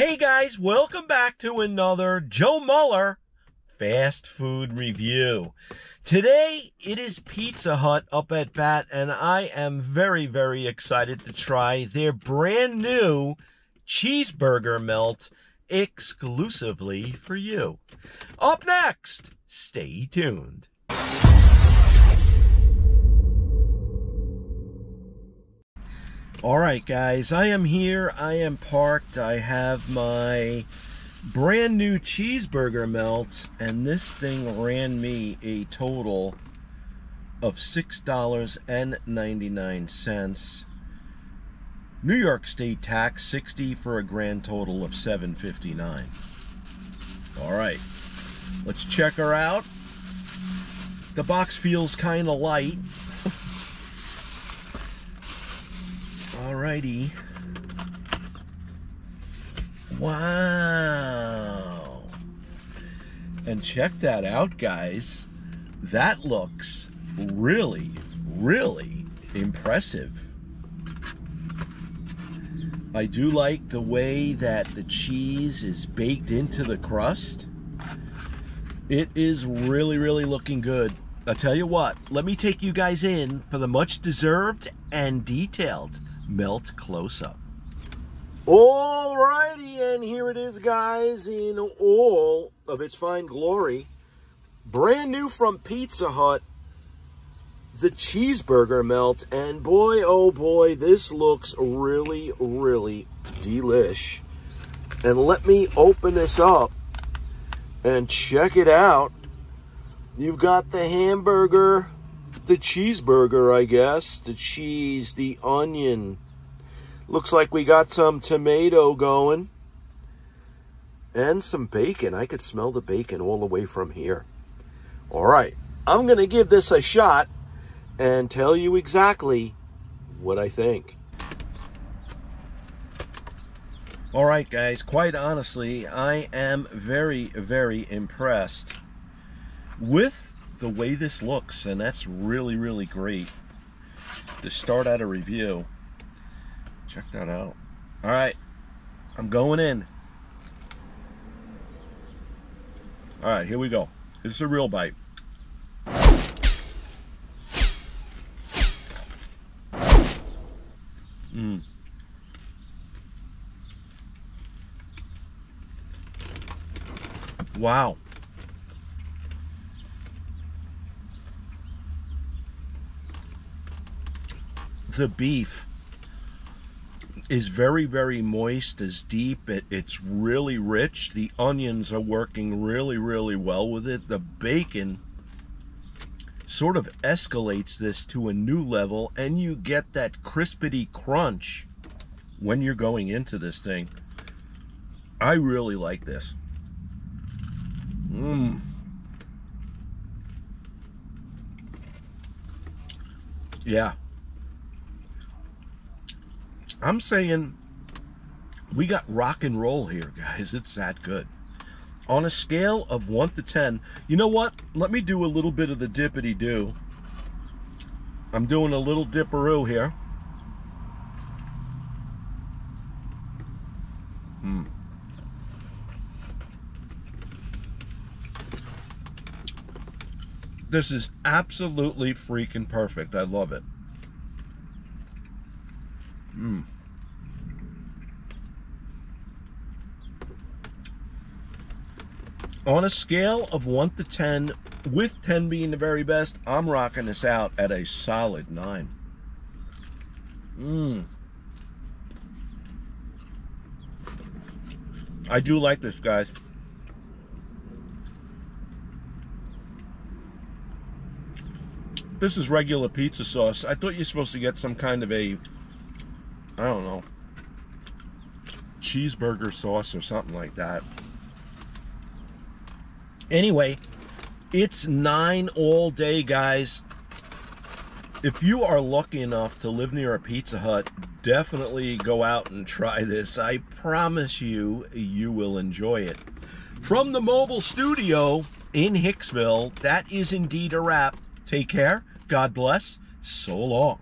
Hey guys, welcome back to another Joe Mueller fast food review. Today it is Pizza Hut up at Bat, and I am very, very excited to try their brand new cheeseburger melt exclusively for you. Up next, stay tuned. All right, guys, I am here. I am parked. I have my brand new cheeseburger melt, and this thing ran me a total of $6.99. New York State tax 60 for a grand total of 759. All right. Let's check her out. The box feels kind of light. Alrighty. Wow. And check that out, guys. That looks really, really impressive. I do like the way that the cheese is baked into the crust. It is really, really looking good. I'll tell you what, let me take you guys in for the much deserved and detailed melt close up. Alrighty, and here it is, guys, in all of its fine glory. Brand new from Pizza Hut, the cheeseburger melt. And boy, oh boy, this looks really, really delish. And let me open this up and check it out. You've got the hamburger, the cheeseburger, I guess, the cheese, the onion. Looks like we got some tomato going and some bacon. I could smell the bacon all the way from here. All right, I'm going to give this a shot and tell you exactly what I think. All right, guys, quite honestly, I am very, very impressed with the way this looks, and that's really, really great to start out a review. Check that out. All right, I'm going in. All right, here we go. This is a real bite. Mmm. Wow. The beef is very, very moist, is deep. It, it's really rich. The onions are working really, really well with it. The bacon sort of escalates this to a new level, and you get that crispity crunch when you're going into this thing. I really like this. Mmm. Yeah. I'm saying we got rock and roll here, guys. It's that good. On a scale of 1 to 10, you know what? Let me do a little bit of the dippity-do. I'm doing a little dipperoo here. Hmm. This is absolutely freaking perfect. I love it. Mm. On a scale of 1 to 10, with 10 being the very best, I'm rocking this out at a solid 9. Mmm. I do like this, guys. This is regular pizza sauce. I thought you're supposed to get some kind of a I don't know, cheeseburger sauce or something like that. Anyway, it's nine all day, guys. If you are lucky enough to live near a Pizza Hut, definitely go out and try this. I promise you, you will enjoy it. From the mobile studio in Hicksville, that is indeed a wrap. Take care. God bless. So long.